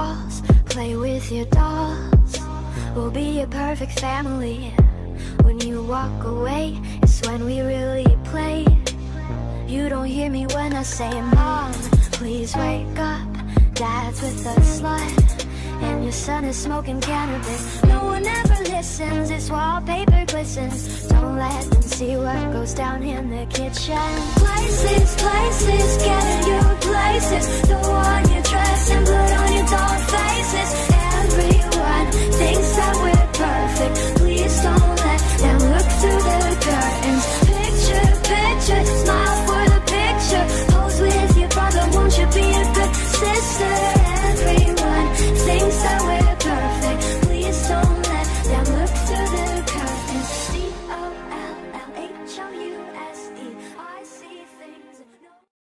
walls Play with your dolls. We'll be a perfect family. When you walk away It's when we really play. You don't hear me when I say Mom, please wake up. Dad's with a slut. And your son is smoking cannabis. No one ever listens. It's wallpaper glistens. Don't let them see what goes down in the kitchen. Places, places, get you